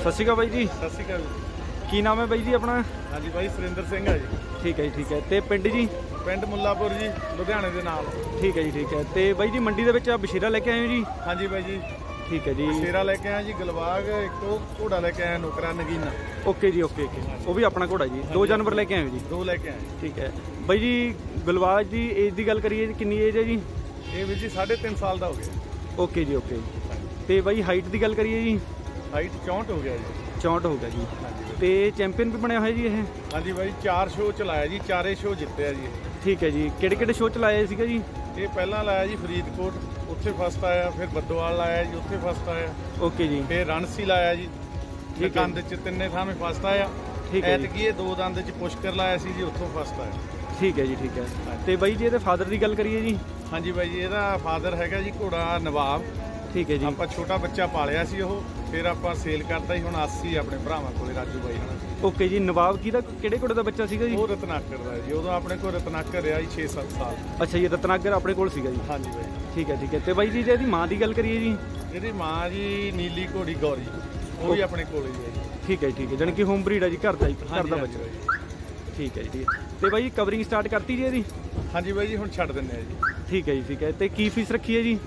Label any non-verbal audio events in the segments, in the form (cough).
ਸਤਿ ਸ਼੍ਰੀ ਅਕਾਲ ਬਾਈ ਜੀ। ਸਤਿ ਸ਼੍ਰੀ ਅਕਾਲ। ਕੀ ਨਾਮ ਹੈ ਬਾਈ ਜੀ ਆਪਣਾ? ਹਾਂਜੀ ਬਾਈ ਸੁਰਿੰਦਰ ਸਿੰਘ ਆ ਜੀ। ਠੀਕ ਹੈ ਜੀ ਠੀਕ ਹੈ। ਤੇ ਪਿੰਡ ਜੀ? ਪਿੰਡ ਮੁੱਲਾਪੁਰ ਜੀ ਲੁਧਿਆਣੇ ਦੇ ਨਾਲ। ਠੀਕ ਹੈ ਜੀ ਠੀਕ ਹੈ। ਤੇ ਬਾਈ ਜੀ ਮੰਡੀ ਦੇ ਵਿੱਚ ਆ ਬਸ਼ੀਰਾ ਲੈ ਕੇ ਆਏ ਹੋ ਜੀ? ਹਾਂਜੀ ਬਾਈ ਜੀ। ਠੀਕ ਹੈ ਜੀ। ਸ਼ੇਰਾ ਲੈ ਕੇ ਆਇਆ ਜੀ ਗਲਬਾਗ ਇੱਕ ਘੋੜਾ ਲੈ ਕੇ ਆਇਆ ਨੁਕਰਾ ਨਗੀਨਾ। ਓਕੇ ਜੀ ਓਕੇ ਓਕੇ। ਉਹ ਵੀ ਆਪਣਾ ਘੋੜਾ ਜੀ। ਦੋ ਜਾਨਵਰ ਲੈ ਕੇ ਆਏ ਹੋ ਜੀ? ਦੋ ਲੈ ਕੇ ਆਏ ਠੀਕ ਹੈ। ਬਾਈ ਜੀ ਗੁਲਵਾਜ ਦੀ ਏਜ ਦੀ ਗੱਲ ਕਰੀਏ ਜੀ ਕਿੰਨੀ ਏਜ ਹੈ ਜੀ? ਇਹ ਵੀ ਜੀ 3.5 ਸਾਲ ਦਾ ਹੋ ਗਿਆ। ਓਕੇ ਜੀ ਓਕੇ। ਤੇ ਬਾਈ ਹਾਈਟ ਦੀ ਗੱਲ ਕਰੀਏ ਜੀ? ਹਾਈਟ 64 ਹੋ ਗਿਆ ਜੀ। 64 ਹੋ ਗਿਆ ਜੀ। ਹਾਂਜੀ ਤੇ ਚੈਂਪੀਅਨ ਵੀ ਬਣਿਆ ਹੋਇਆ ਜੀ ਇਹ? ਹਾਂਜੀ ਬਾਈ ਚਾਰ ਸ਼ੋਅ ਚਲਾਇਆ ਜੀ ਚਾਰੇ ਸ਼ੋਅ ਜਿੱਤਿਆ ਜੀ। ਇਹ। ਠੀਕ ਹੈ ਜੀ। ਕਿਹੜੇ ਕਿਹੜੇ ਸ਼ੋਅ ਚ ਲਾਇਆ ਸੀਗਾ ਜੀ? ਇਹ ਪਹਿਲਾਂ ਲਾਇਆ ਜੀ ਫਰੀਦਕੋਟ ਉੱਥੇ ਫਸਟ ਆਇਆ ਫਿਰ ਬੱਦੋਵਾਲ ਲਾਇਆ ਜੀ ਉੱਥੇ ਫਸਟ ਆਇਆ। ਓਕੇ ਜੀ। ਫਿਰ ਰਣਸੀ ਲਾਇਆ ਜੀ। ਹੈ। ਕੰਦ ਚ ਤਿੰਨੇ ਥਾਵੇਂ ਫਸਟ ਆਇਆ। ਠੀਕ ਹੈ ਜੀ। ਐਤਕੀ ਇਹ ਦੋ ਦੰਦ ਚ ਪੁਸ਼ਕਰ ਲਾਇਆ ਸੀ ਜੀ ਉੱਥੋਂ ਫਸਟ ਆਇਆ। ਠੀਕ ਹੈ ਜੀ ਠੀਕ ਹੈ। ਤੇ ਬਾਈ ਜੀ ਇਹਦੇ ਫਾਦਰ ਦੀ ਗੱਲ ਕਰੀਏ ਜੀ? ਹਾਂਜੀ ਬਾਈ ਜੀ ਇਹਦਾ ਫਾਦਰ ਹੈਗਾ ਜੀ ਘੋੜਾ ਨਵਾਬ। ਠੀਕ ਹੈ ਜੀ। ਆਪਾਂ ਛੋਟਾ ਬੱਚਾ ਪਾਲਿਆ ਸੀ ਉਹ ਫਿਰ ਆਪਾਂ ਸੇਲ ਕਰਤਾ ਸੀ ਹੁਣ 80 ਆਪਣੇ ਭਰਾਵਾਂ ਕੋਲੇ ਰਾਜੂ ਬਾਈ ਨਾਲ ਓਕੇ ਜੀ ਨਵਾਬ ਕਿਹਦਾ ਕਿਹੜੇ ਘੋੜੇ ਦਾ ਬੱਚਾ ਸੀਗਾ ਜੀ? ਉਹ ਰਤਨਾਕਰ ਦਾ ਜੀ ਉਦੋਂ ਆਪਣੇ ਕੋਲ ਰਤਨਾਕਰ ਰਿਹਾ ਜੀ 6-7 ਸਾਲ। ਅੱਛਾ ਜੀ ਰਤਨਾਗਰ ਆਪਣੇ ਕੋਲ ਸੀਗਾ ਜੀ। ਹਾਂਜੀ ਬਾਈ। ਠੀਕ ਹੈ ਠੀਕ ਹੈ। ਤੇ ਬਾਈ ਜੀ ਜੇ ਇਹਦੀ ਮਾਂ ਦੀ ਗੱਲ ਕਰੀਏ ਜੀ? ਇਹਦੀ ਮਾਂ ਜੀ ਨੀਲੀ ਘੋੜੀ ਗੌਰੀ ਉਹ ਵੀ ਆਪਣੇ ਕੋਲੇ ਹੀ ਹੈ ਜੀ। ਠੀਕ ਹੈ ਜੀ, ਠੀਕ ਹੈ। ਜਾਣੀ ਕਿ ਹੋਮ ਬਰੀਡ ਹੈ ਜੀ ਘਰ ਦਾ ਹੀ ਘਰ ਦਾ ਬੱਚਾ। ਠੀਕ ਹੈ ਜੀ। ਤੇ ਬਾਈ ਕਵਰਿੰਗ ਸਟਾਰਟ ਕਰਤੀ ਜੀ ਇਹਦੀ? ਹਾਂਜੀ ਬਾਈ ਜੀ ਹੁਣ ਛੱਡ ਦਿੰਦੇ ਆ ਜੀ। ਠੀਕ ਹੈ ਜੀ ਠੀਕ ਹੈ। ਤੇ ਕੀ ਫੀਸ ਰੱਖੀ ਹੈ ਜੀ?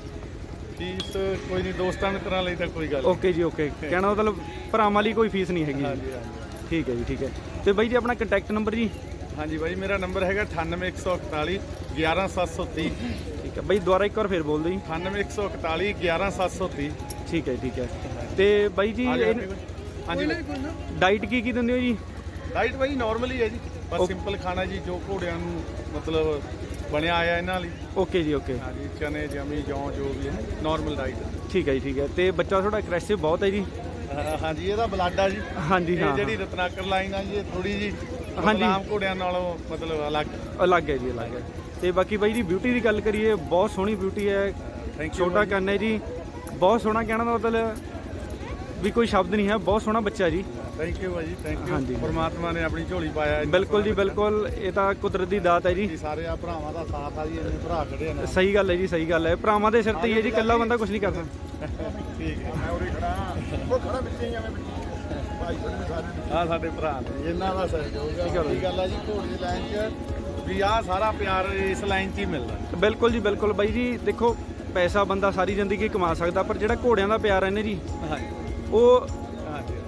ਫੀਸ ਕੋਈ ਨਹੀਂ ਦੋਸਤਾਂ ਮਿੱਤਰਾਂ ਲਈ ਤਾਂ ਕੋਈ ਗੱਲ ਓਕੇ ਜੀ ਓਕੇ ਕਹਿਣਾ ਮਤਲਬ ਭਰਾਵਾਂ ਲਈ ਕੋਈ ਫੀਸ ਨਹੀਂ ਹੈਗੀ। ਜੀ। ਹਾਂਜੀ ਹਾਂਜੀ। ਠੀਕ ਹੈ ਜੀ ਠੀਕ ਹੈ। ਤੇ ਬਾਈ ਜੀ ਆਪਣਾ ਕੰਟੈਕਟ ਨੰਬਰ ਜੀ? ਹਾਂਜੀ ਬਾਈ ਮੇਰਾ ਨੰਬਰ ਹੈਗਾ 98141 11730 ਠੀਕ ਹੈ। ਬਾਈ ਦੁਬਾਰਾ ਇੱਕ ਵਾਰ ਫੇਰ ਬੋਲ ਦਿਓ ਜੀ 98141 11730 ਠੀਕ ਹੈ ਠੀਕ ਹੈ। ਤੇ ਬਾਈ ਜੀ ਹਾਂਜੀ। ਡਾਈਟ ਕੀ ਕੀ ਦਿੰਦੇ ਹੋ ਜੀ? ਡਾਈਟ ਬਾਈ ਨਾਰਮਲ ਹੈ ਜੀ। ਬਸ। ਸਿੰਪਲ ਖਾਣਾ ਜੀ ਜੋ ਘੋੜਿਆਂ ਨੂੰ ਮਤਲਬ ਬਣਿਆ ਆਇਆ ਇਹਨਾਂ ਲਈ। ਓਕੇ ਜੀ ਓਕੇ। ਹਾਂਜੀ ਚਨੇ ਜਮੀ ਜੌਂ ਜੋ ਵੀ ਹੈ ਨਾਰਮਲ ਡਾਈਟ ਠੀਕ ਹੈ ਜੀ ਠੀਕ ਹੈ। ਤੇ ਬੱਚਾ ਥੋੜਾ ਐਗਰੈਸਿਵ ਬਹੁਤ ਹੈ ਜੀ। ਹਾਂਜੀ ਇਹਦਾ ਬਲੱਡ ਆ ਜੀ। ਹਾਂਜੀ ਇਹ ਹਾਂ ਜਿਹੜੀ ਰਤਨਾਕਰ ਲਾਈਨ ਆ ਜੀ ਇਹ ਥੋੜੀ ਜੀ। ਹਾਂਜੀ। ਆਮ ਘੋੜਿਆਂ ਨਾਲੋਂ ਮਤਲਬ ਅਲੱਗ। ਅਲੱਗ ਹੈ ਜੀ ਅਲੱਗ ਹੈ। ਤੇ ਬਾਕੀ ਬਾਈ ਜੀ ਬਿਊਟੀ ਦੀ ਗੱਲ ਕਰੀਏ ਬਹੁਤ ਸੋਹਣੀ ਬਿਊਟੀ ਹੈ। ਥੈਂਕ ਯੂ ਛੋਟਾ ਕੰਨ ਹੈ ਜੀ ਬਹੁਤ ਸੋਹਣਾ ਕਹਿਣਾ ਦਾ ਮਤਲਬ ਵੀ ਕੋਈ ਸ਼ਬਦ ਨਹੀਂ ਹੈ ਬਹੁਤ ਸੋਹਣਾ ਬੱਚਾ ਜੀ। ਥੈਂਕ ਯੂ ਭਾਜੀ ਥੈਂਕ। ਯੂ ਪਰਮਾਤਮਾ ਨੇ ਆਪਣੀ ਝੋਲੀ ਪਾਇਆ ਬਿਲਕੁਲ ਜੀ ਬਿਲਕੁਲ ਇਹ ਤਾਂ ਕੁਦਰਤ ਦੀ ਦਾਤ ਹੈ ਜੀ। ਸਾਰੇ ਆ ਭਰਾਵਾਂ ਦਾ ਸਾਥ ਆ ਜੀ ਇੰਨੇ ਭਰਾ ਖੜੇ ਨਾਲ। ਸਹੀ ਗੱਲ ਹੈ ਜੀ ਸਹੀ ਗੱਲ ਹੈ। ਭਰਾਵਾਂ ਦੇ ਸਿਰ ਤੇ ਹੀ ਹੈ ਜੀ ਇਕੱਲਾ ਬੰਦਾ ਕੁਝ ਨਹੀਂ ਕਰ ਸਕਦਾ ਠੀਕ ਹੈ ਮੈਂ ਉਰੇ ਖੜਾ ਉਹ ਖੜਾ ਵਿੱਚੇ ਹੀ ਐਵੇਂ ਭਾਈ ਸਾਰੇ ਆ ਸਾਡੇ ਭਰਾ ਨੇ। ਇਹਨਾਂ ਦਾ ਸਹਿਯੋਗ ਆ। ਵੱਡੀ ਗੱਲ ਆ ਜੀ ਘੋੜੀ ਦੀ ਲਾਈਨ 'ਚ ਵੀ ਆ ਸਾਰਾ ਪਿਆਰ ਇਸ ਲਾਈਨ 'ਚ ਹੀ ਮਿਲਦਾ। ਬਿਲਕੁਲ ਜੀ ਬਿਲਕੁਲ। ਬਾਈ ਜੀ ਦੇਖੋ ਪੈਸਾ ਬੰਦਾ ਸਾਰੀ ਜ਼ਿੰਦਗੀ ਕਮਾ ਸਕਦਾ ਪਰ ਜਿਹੜਾ ਘੋੜਿਆਂ ਦਾ ਪਿਆਰ ਹੈ ਨੇ ਜੀ ਹਾਂਜੀ। ਉਹ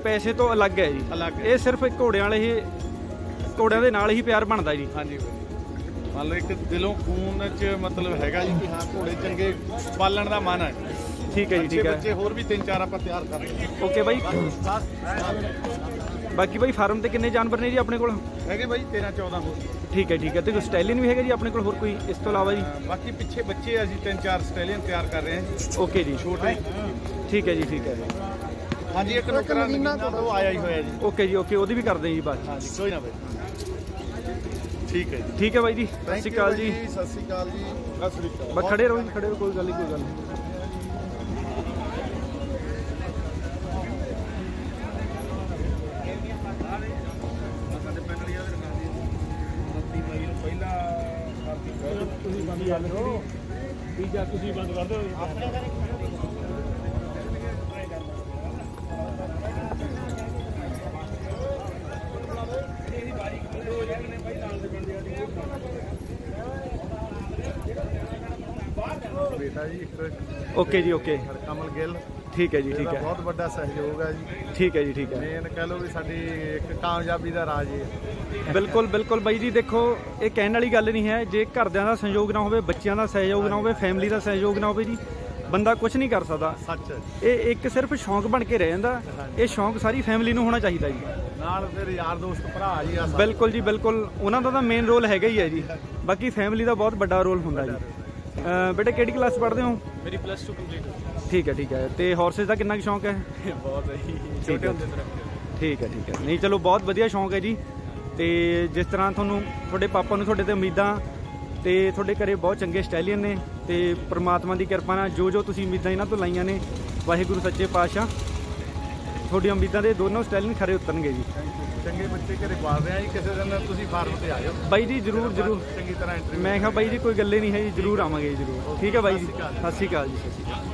ਪੈਸੇ ਤੋਂ ਅਲੱਗ ਹੈ ਜੀ। ਇਹ ਸਿਰਫ ਘੋੜਿਆਂ ਵਾਲੇ ਹੀ ਘੋੜਿਆਂ ਦੇ ਨਾਲ ਹੀ ਪਿਆਰ ਬਣਦਾ ਜੀ। ਹਾਂਜੀ ਮੰਨ ਲਓ ਇੱਕ ਦਿਲੋਂ ਖੂਨ 'ਚ ਮਤਲਬ ਹੈਗਾ ਜੀ ਕਿ ਹਾਂ ਘੋੜੇ ਚੰਗੇ ਪਾਲਣ ਦਾ ਮਨ ਹੈ। ਠੀਕ ਹੈ ਜੀ ਠੀਕ ਹੈ। ਬੱਚੇ ਹੋਰ ਵੀ ਤਿੰਨ ਚਾਰ ਆਪਾਂ ਤਿਆਰ ਕਰ ਰਹੇ ਓਕੇ ਬਾਈ। ਬਾਕੀ ਬਾਈ ਫਾਰਮ ਤੇ ਕਿੰਨੇ ਜਾਨਵਰ ਨੇ ਜੀ ਆਪਣੇ ਕੋਲ? ਹੈਗੇ ਬਾਈ 13 14 ਹੋਰ। ਠੀਕ ਹੈ ਠੀਕ ਹੈ। ਤੇ ਕੋਈ ਸਟਾਈਲਿਨ ਵੀ ਹੈਗਾ ਜੀ ਆਪਣੇ ਕੋਲ? ਹੋਰ ਕੋਈ ਇਸ ਤੋਂ ਇਲਾਵਾ ਜੀ? ਬਾਕੀ ਪਿੱਛੇ ਬੱਚੇ ਅਸੀਂ ਤਿੰਨ ਚਾਰ ਸਟੇਲੀਅਨ ਤਿਆਰ ਕਰ ਰਹੇ ਹਾਂ ਓਕੇ ਜੀ। ਛੋਟੇ। ਠੀਕ ਹੈ ਜੀ ਠੀਕ ਹੈ। ਹਾਂਜੀ ਇੱਕ ਨੁਕਰਾ ਨਗੀਨਾ ਤੋਂ ਆਇਆ ਹੀ ਹੋਇਆ ਜੀ। ਓਕੇ ਜੀ ਓਕੇ ਉਹਦੀ ਵੀ ਕਰਦੇ ਜੀ ਬਾਤ ਹਾਂਜੀ ਕੋਈ ਨਾ ਬਾਈ। ਠੀਕ ਹੈ ਜੀ। ਠੀਕ ਹੈ ਬਾਈ ਜੀ ਸਤਿ ਸ਼੍ਰੀ ਅਕਾਲ ਜੀ। ਸਤਿ ਸ਼੍ਰੀ ਅਕਾਲ ਜੀ। ਸਤਿ ਸ਼੍ਰੀ ਅਕਾਲ। ਬਸ ਖੜੇ ਰਹੋ ਜੀ ਖੜੇ ਰਹੋ ਕੋਈ ਗੱਲ ਨਹੀਂ ਕੋਈ ਗੱਲ ਨਹੀਂ। ਤੁਸੀਂ ਬੰਦ ਕਰ ਦਿਓ। ਪੀਜਾ ਤੁਸੀਂ ਬੰਦ ਕਰ ਦਿਓ ਬੇਟਾ ਜੀ ਓਕੇ ਜੀ ਓਕੇ। ਕਮਲ ਗਿੱਲ। ਠੀਕ ਹੈ ਜੀ ਠੀਕ ਹੈ। ਬਹੁਤ ਵੱਡਾ ਸਹਿਯੋਗ ਹੈ ਜੀ। ਠੀਕ ਹੈ ਜੀ ਠੀਕ ਹੈ। ਮੇਨ ਕਹਿ ਲਓ ਵੀ ਸਾਡੀ ਇੱਕ ਕਾਮਯਾਬੀ ਦਾ ਰਾਜ ਹੈ। ਬਿਲਕੁਲ ਬਿਲਕੁਲ ਬਾਈ ਜੀ ਦੇਖੋ ਇਹ ਕਹਿਣ ਵਾਲੀ ਗੱਲ ਨਹੀਂ ਹੈ ਜੇ ਘਰਦਿਆਂ ਦਾ ਸਹਿਯੋਗ ਨਾ ਹੋਵੇ ਬੱਚਿਆਂ ਦਾ ਸਹਿਯੋਗ ਨਾ ਹੋਵੇ ਫੈਮਿਲੀ ਦਾ ਸਹਿਯੋਗ ਨਾ ਹੋਵੇ ਜੀ ਬੰਦਾ ਕੁਝ ਨਹੀਂ ਕਰ ਸਕਦਾ। ਸੱਚ ਇਹ ਇੱਕ ਸਿਰਫ ਸ਼ੌਂਕ ਬਣ ਕੇ ਰਹਿ ਜਾਂਦਾ ਇਹ ਸ਼ੌਂਕ ਸਾਰੀ ਫੈਮਿਲੀ ਨੂੰ ਹੋਣਾ ਚਾਹੀਦਾ ਜੀ। ਨਾਲ ਫਿਰ ਯਾਰ ਦੋਸਤ ਭਰਾ ਜੀ। ਬਿਲਕੁਲ ਜੀ ਬਿਲਕੁਲ। ਉਹਨਾਂ ਦਾ ਤਾਂ ਮੇਨ ਰੋਲ ਹੈਗਾ ਹੀ ਹੈ ਜੀ। ਬਾਕੀ ਫੈਮਿਲੀ ਦਾ ਬਹੁਤ ਵੱਡਾ ਰੋਲ ਹੁੰਦਾ ਜੀ। ਬੇਟੇ ਕਿਹੜੀ ਕਲਾਸ ਪੜ੍ਹਦੇ ਹੋ? ਮੇਰੀ ਪਲੱਸ 2 ਕੰਪਲੀਟ ਠੀਕ ਹੈ ਠੀਕ ਹੈ। ਤੇ ਹਾਰਸਸ ਦਾ ਕਿੰਨਾ ਕੁ ਸ਼ੌਂਕ ਹੈ? (laughs) ਬਹੁਤ ਹੈ ਛੋਟੇ ਹੁੰਦੇ ਠੀਕ ਹੈ ਠੀਕ ਹੈ। ਨਹੀਂ ਚਲੋ ਬਹੁਤ ਵਧੀਆ ਸ਼ੌਂਕ ਹੈ ਜੀ। ਤੇ ਜਿਸ ਤਰ੍ਹਾਂ ਤੁਹਾਨੂੰ ਤੁਹਾਡੇ ਪਾਪਾ ਨੂੰ ਤੁਹਾਡੇ ਤੇ ਉਮੀਦਾਂ ਤੇ ਤੁਹਾਡੇ ਘਰੇ ਬਹੁਤ ਚੰਗੇ ਸਟਾਈਲੀਅਨ ਨੇ ਤੇ ਪ੍ਰਮਾਤਮਾ ਦੀ ਕਿਰਪਾ ਨਾਲ ਜੋ ਜੋ ਤੁਸੀਂ ਉਮੀਦਾਂ ਇਹਨਾਂ ਤੋਂ ਲਾਈਆਂ ਨੇ ਵਾਹਿਗੁਰੂ ਸੱਚੇ ਪਾਤਸ਼ਾਹ ਤੁਹਾਡੀਆਂ ਉਮੀਦਾਂ ਦੇ ਦੋਨੋਂ ਸਟਾਈਲੀਅਨ ਖਰੇ ਉਤਰਨਗੇ ਜੀ। ਚੰਗੇ ਬੱਚੇ ਘਰੇ ਪਾਲ ਰਹੇ ਆ ਜੀ ਕਿਸੇ ਦਿਨ ਤੁਸੀਂ ਫਾਰਮ ਤੇ ਆ ਜਾਓ ਬਾਈ ਜੀ ਜਰੂਰ ਜਰੂਰ। ਚੰਗੀ ਤਰ੍ਹਾਂ ਇੰਟਰਵਿਊ ਮੈਂ ਕਿਹਾ ਬਾਈ ਜੀ ਕੋਈ ਗੱਲੇ ਨਹੀਂ ਹੈ ਜੀ ਜਰੂਰ ਆਵਾਂਗੇ ਜੀ ਜਰੂਰ। ਠੀਕ ਹੈ ਬਾਈ ਜੀ। ਸਤਿ ਸ਼੍ਰੀ ਸਤਿ ਸ਼੍ਰੀ ਅਕਾਲ ਜੀ ਸਤਿ ਸ਼੍ਰੀ ਅਕਾਲ।